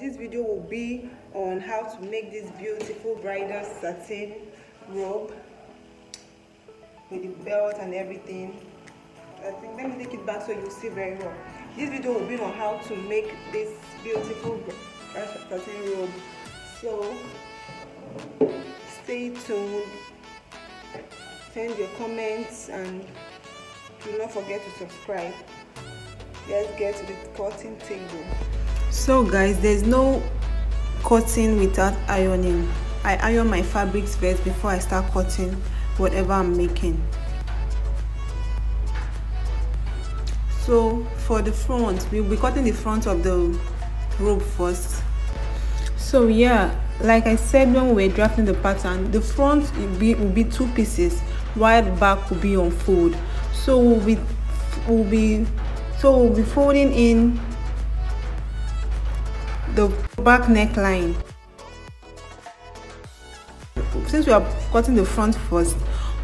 this video will be on how to make this beautiful bridal satin robe with the belt and everything. I think let me take it back so you see very well. This video will be on how to make this beautiful satin robe. So stay tuned. Send your comments and do not forget to subscribe. Let's get to the cutting table so guys there's no cutting without ironing. I iron my fabrics first before i start cutting whatever i'm making. So for the front we'll be cutting the front of the robe first. So yeah like i said when we were drafting the pattern the front will be, will be two pieces while the back will be on fold so we'll be we'll be so we'll be folding in the back neckline. Since we are cutting the front first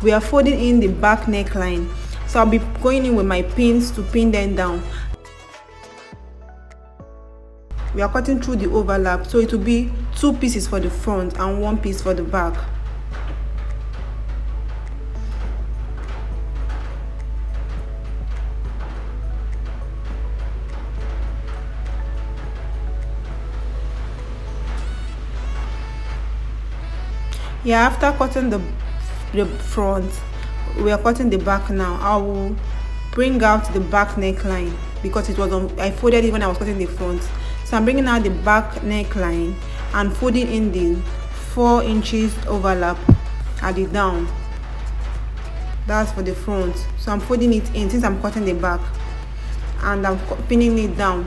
we are folding in the back neckline. So i'll be going in with my pins to pin them down. We are cutting through the overlap so it will be two pieces for the front and one piece for the back yeah after cutting the the front we are cutting the back now. I will bring out the back neckline because it was on i folded it when i was cutting the front. So i'm bringing out the back neckline and folding in the four inches overlap at the down. That's for the front. So i'm folding it in since i'm cutting the back. And i'm pinning it down.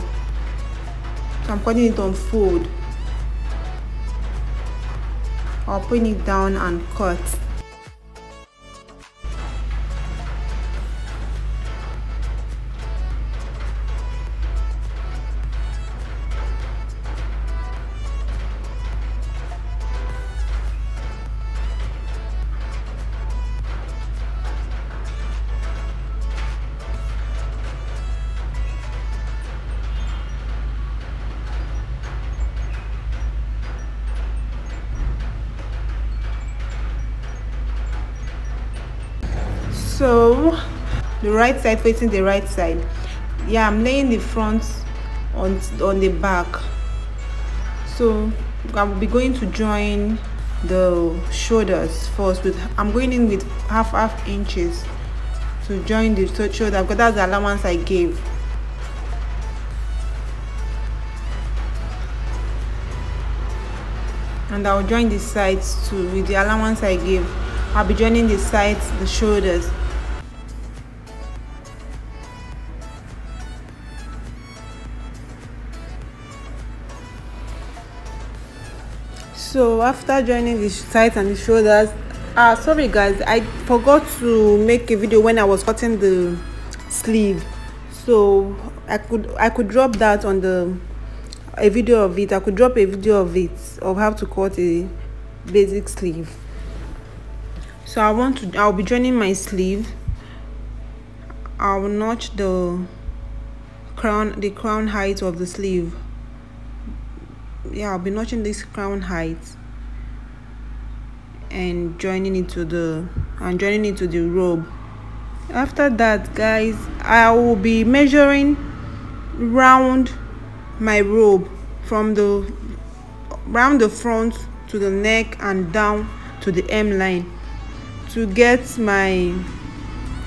So i'm cutting it on fold I'll pin it down and cut so the right side facing the right side. Yeah i'm laying the front on on the back. So i will be going to join the shoulders first with i'm going in with half half inches to join the shoulder because that's the allowance i gave. And i'll join the sides too with the allowance i gave. I'll be joining the sides the shoulders so after joining the sides and the shoulders ah uh, sorry guys. I forgot to make a video when i was cutting the sleeve. So i could i could drop that on the a video of it. I could drop a video of it of how to cut a basic sleeve. So i want to i'll be joining my sleeve. I'll notch the crown the crown height of the sleeve yeah i'll be notching this crown height and joining it to the and joining it to the robe. After that guys i will be measuring round my robe from the round the front to the neck and down to the hemline to get my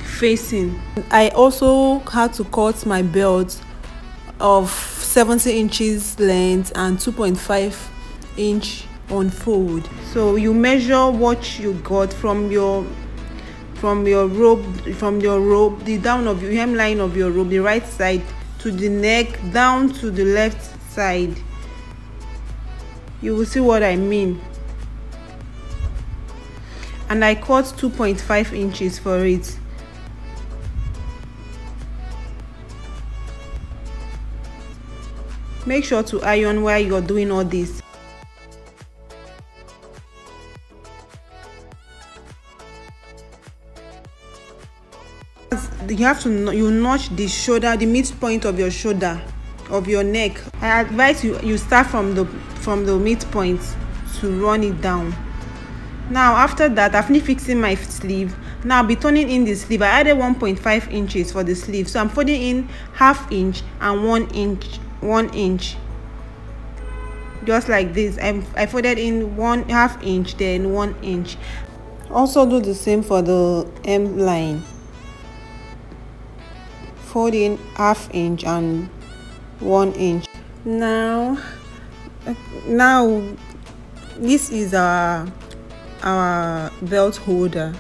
facing. I also had to cut my belt of 70 inches length and 2.5 inch on fold. So you measure what you got from your from your robe from your robe the down of your hemline of your robe the right side to the neck down to the left side. You will see what i mean. And i cut 2.5 inches for it make sure to iron while you're doing all this. You have to you notch the shoulder the midpoint of your shoulder of your neck. I advise you you start from the from the midpoint to run it down. Now after that i've finished fixing my sleeve. Now I'll be turning in the sleeve. I added 1.5 inches for the sleeve. So i'm folding in half inch and one inch one inch just like this. I i folded in one half inch then one inch. Also do the same for the hemline. Fold in half inch and one inch. Now now this is our our belt holder.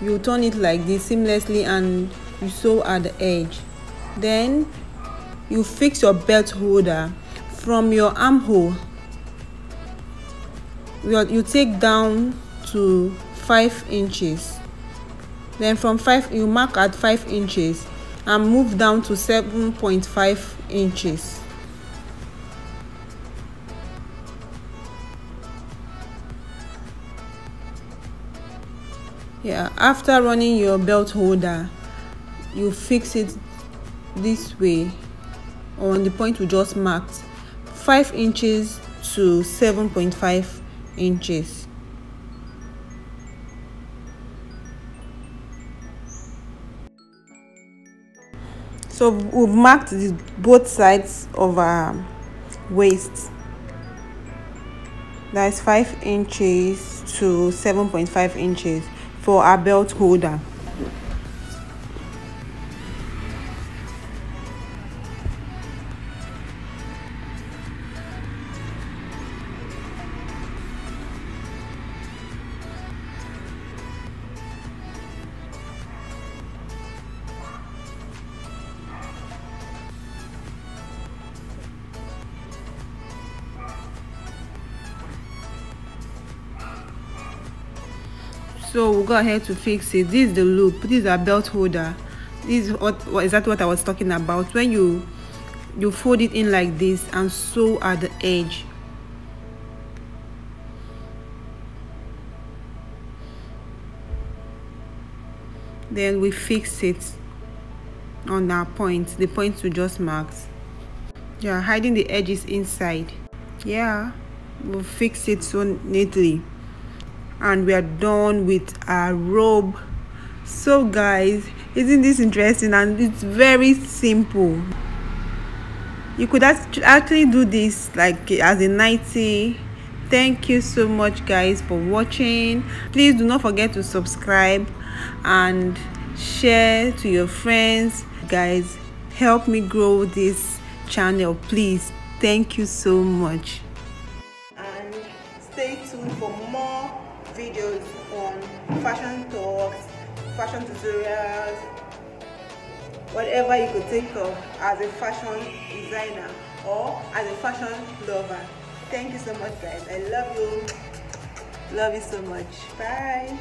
You turn it like this seamlessly and you sew at the edge. Then you fix your belt holder from your armhole. You take down to five inches. Then from five you mark at five inches and move down to seven point five inches. Yeah after running your belt holder you fix it this way on the point we just marked 5 inches to 7.5 inches. So we've marked the, both sides of our waist. That's 5 inches to 7.5 inches for our belt holder so we'll go ahead to fix it. This is the loop. This is our belt holder. This is what, what what i was talking about. When you you fold it in like this and sew at the edge. Then we fix it on our point. The point we just marked. Yeah hiding the edges inside. Yeah we'll fix it so neatly and we are done with our robe. So guys isn't this interesting? And it's very simple. You could actually do this like as a nighty thank you so much guys for watching. Please do not forget to subscribe and share to your friends. Guys help me grow this channel please. Thank you so much on fashion talks fashion tutorials whatever you could think of as a fashion designer or as a fashion lover. Thank you so much guys. I love you. Love you so much. Bye